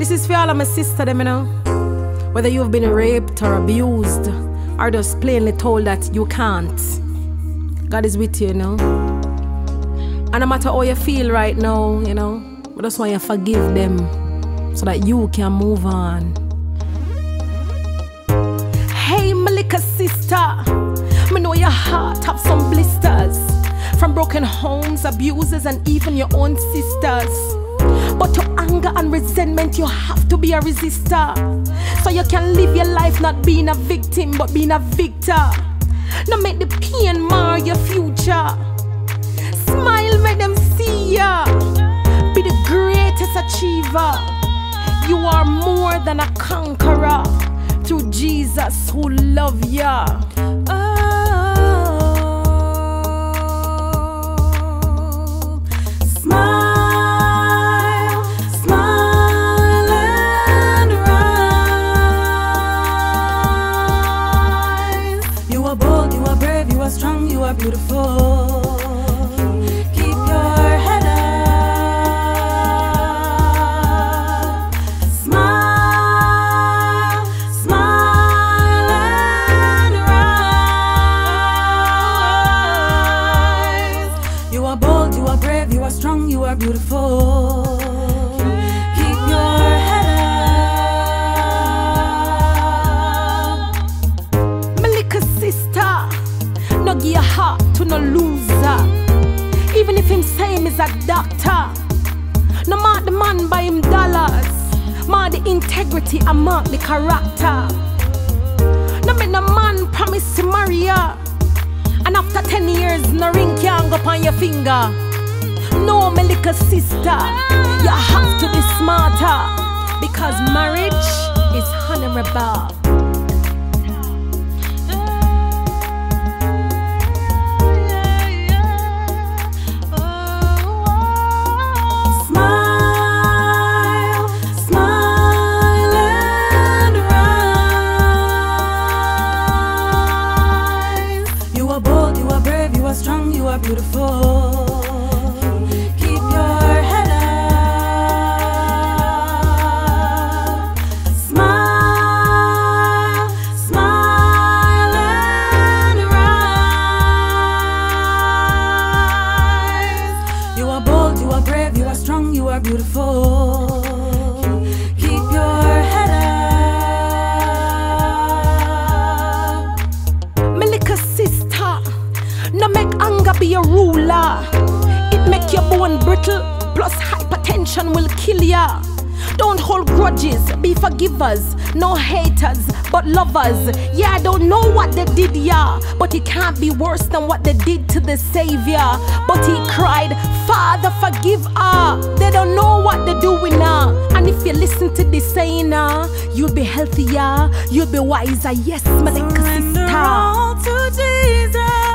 This is for all of my sister them, you know. Whether you've been raped or abused, or just plainly told that you can't. God is with you, you know. And no matter how you feel right now, you know, I just want you forgive them so that you can move on. Hey, my sister, me know your heart have some blisters from broken homes, abusers, and even your own sisters. But to anger and resentment, you have to be a resistor. So you can live your life not being a victim, but being a victor. Now make the pain mar your future. Smile, make them see ya. Be the greatest achiever. You are more than a conqueror through Jesus who love ya. Brave, you are strong, you are beautiful. Keep your head up. Smile, smile and rise. You are bold, you are brave, you are strong, you are beautiful. Is a doctor, no mark the man by him dollars. Mark the integrity and mark the character. No make no man promise to marry ya. And after 10 years, no ring can go on your finger. No, my little sister, you have to be smarter. Because marriage is honorable. Are beautiful. Keep your head up. Smile, smile and rise. You are bold, you are brave, you are strong, you are beautiful. Brittle, plus hypertension will kill ya. Don't hold grudges, be forgivers, no haters, but lovers. Yeah, I don't know what they did, yeah, but it can't be worse than what they did to the Savior. But he cried, Father, forgive her. They don't know what they're doing now. And if you listen to this saying you'll be healthier, you'll be wiser. Yes, my little sister. all to Jesus.